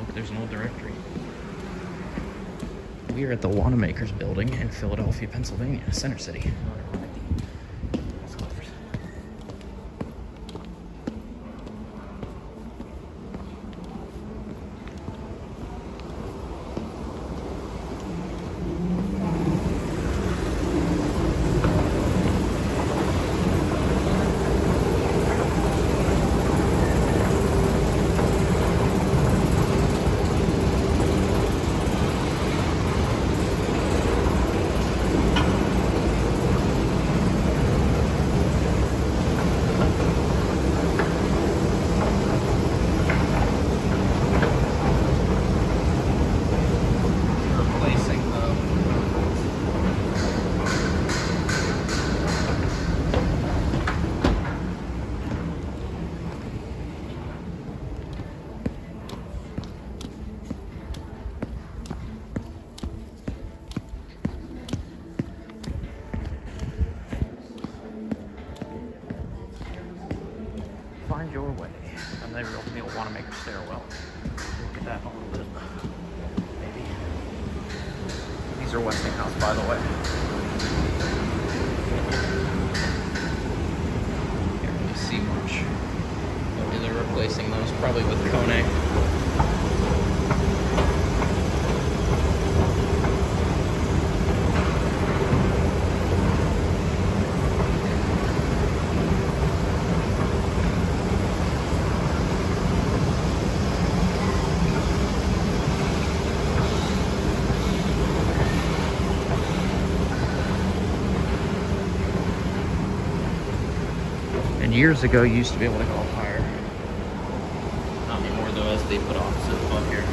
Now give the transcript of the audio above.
look, there's an old directory. We are at the Wanamaker's building in Philadelphia, Pennsylvania, Center City. Find your way. And they real you'll want to make a stairwell. Look at that a little bit. Maybe. These are Westinghouse, by the way. Can't really see much. But they're replacing those probably with Kone. And years ago, you used to be able to go up higher. Not anymore, though, as they put offices above here.